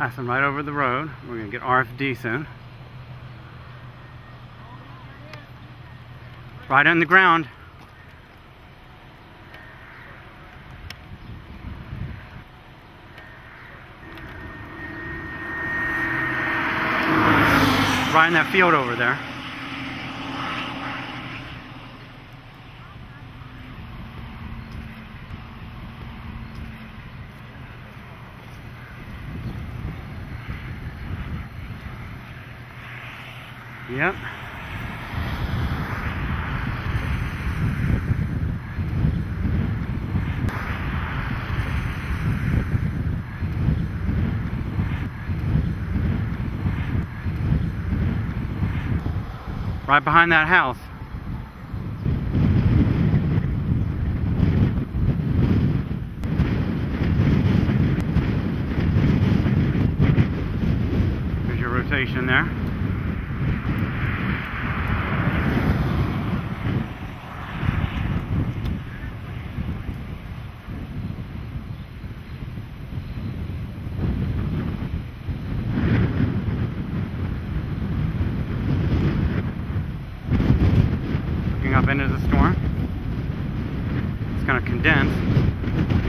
Passing right over the road. We're going to get RFD soon. Right on the ground. Right in that field over there. Yep. Right behind that house. There's your rotation there. Up into the storm. It's going to condense.